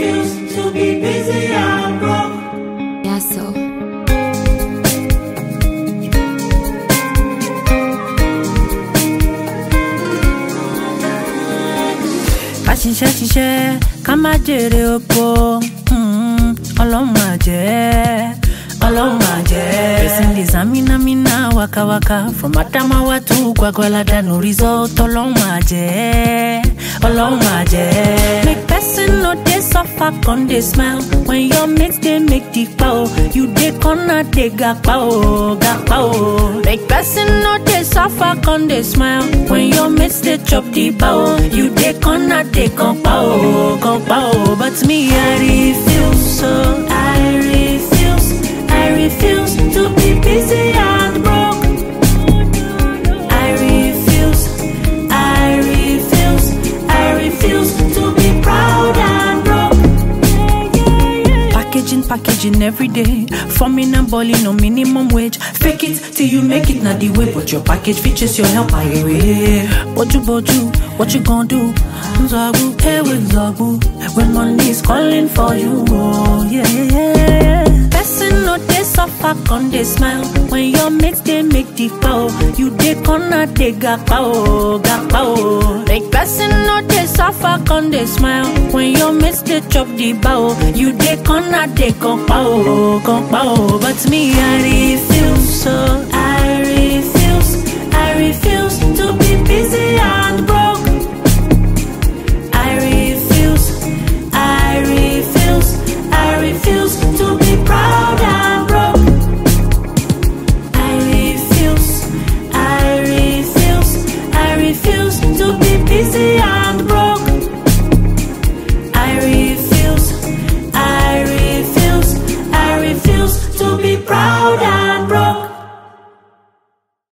refuse to be busy and broke. Yeah, so. ṣiṣẹ́ ṣiṣẹ́ ká má jèrè oko hmm, ọlọ́run àjẹ́ ọlọ́run àjẹ́. Zamina mina waka waka from Adamawa to Gwagwalada no result ọlọ́run àjẹ́ ọlọ́run àjẹ́ suffer con dey smile. When your mates dey make the pao you dey corner dey gapa o gapa o. make person no dey suffer con dey smile. When your mates dey chop the pao you dey corner dey compa o compa o but me i refuse so i refuse i refuse to be busy and Packaging, every day. Forming and balling on minimum wage. Fake it till you make it, not the way. But your package features your help, I way. Boju, boju, what you gonna do? Zabu, hey with Zabu. When money's calling for you, oh yeah, yeah, yeah. Person no dey suffer, con dey smile. When your mates they make the pow, you dey corner dey gapa o, gapa. Oh. Make person no dey suffer, con dey smile. When your dey chop the bow, you dey corner dey compa o, compa o. But me I be proud and